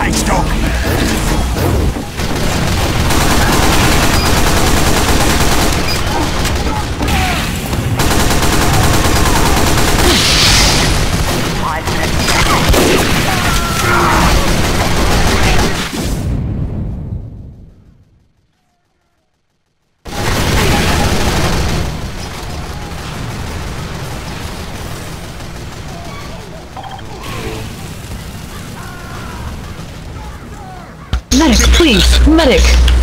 Thanks, Doc. Medic, please, medic.